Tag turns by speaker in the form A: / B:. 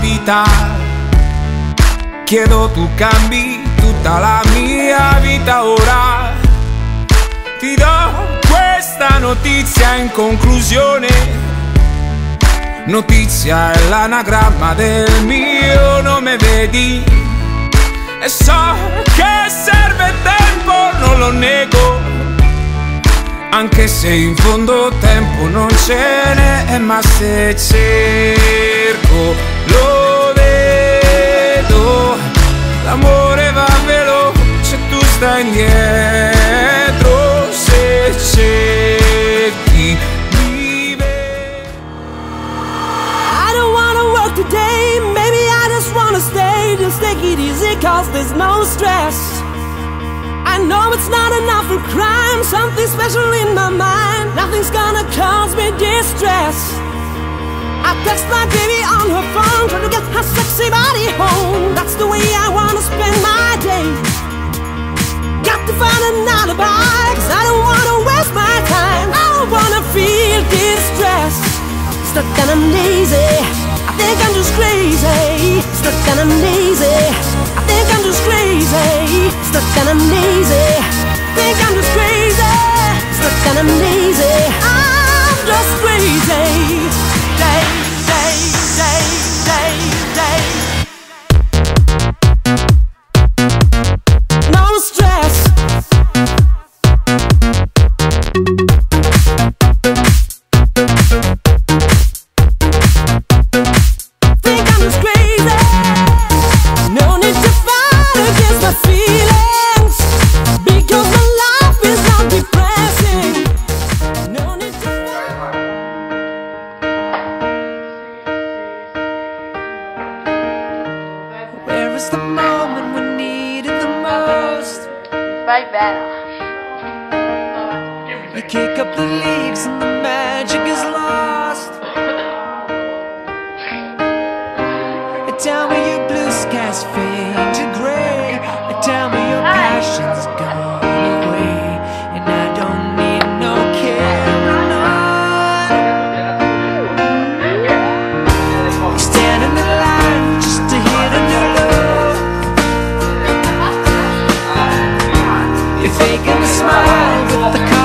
A: vita. Chiedo tu cambi tutta la mia vita ora. Ti do questa notizia in conclusione. Notizia è l'anagramma del mio nome, vedi? E so che serve Anche se in fondo tempo non ce n'è, ma se cerco lo vedo. L'amore va veloce, tu stai indietro. Se cerchi mi vedi.
B: I don't wanna work today, maybe I just wanna stay. Just take it easy, cause there's no stress. Know it's not enough for crime, something special in my mind. Nothing's gonna cause me distress. I text my baby on her phone, trying to get her sexy body home. That's the way I wanna spend my day. Got to find an alibi, cause I don't wanna waste my time. I don't wanna feel distressed. Stuck and I'm lazy. I think I'm just crazy. Stuck and I'm lazy. Think I'm just crazy. Stuck and I'm. Think I'm Is
C: the moment we need it the most?
D: Vai bene.
C: You kick up the leaves and the magic is lost. You're faking a smile with the